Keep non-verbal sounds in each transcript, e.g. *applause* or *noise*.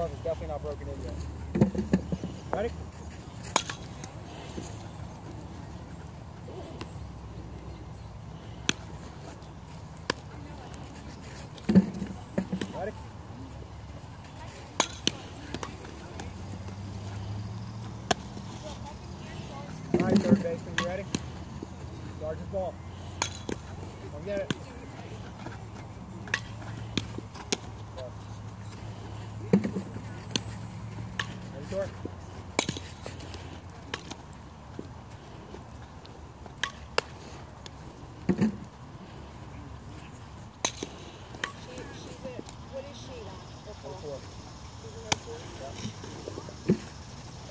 not broken in yet. Ready? Third baseman, you ready? Sergeant ball. Come get it. Uh,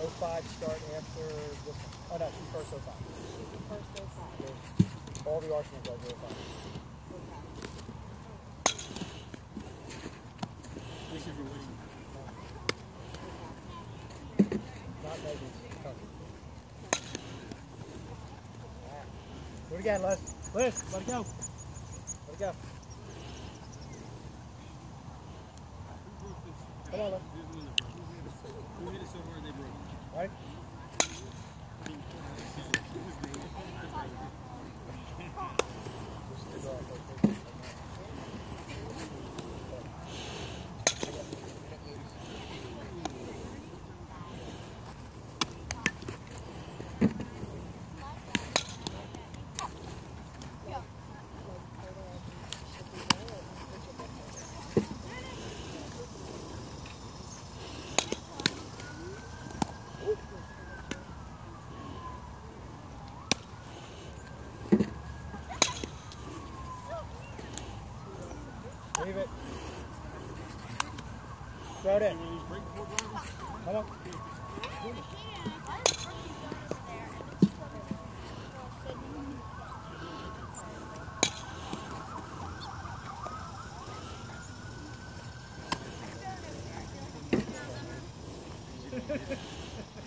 oh five start after this one. Oh no, she's first oh five. She's the first O five. There's all the arsenal guys are oh five. This is releasing. Not maybe. Kentucky. Ah. Do it again, Les. Les, let it go. Let it go. Come on, Les. Leave it. Throw it in. Come on. *laughs*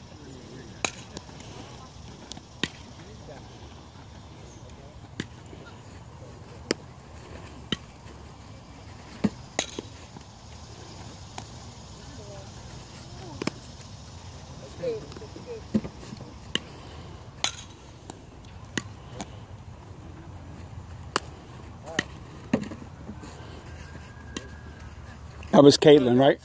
That was Caitlin, right?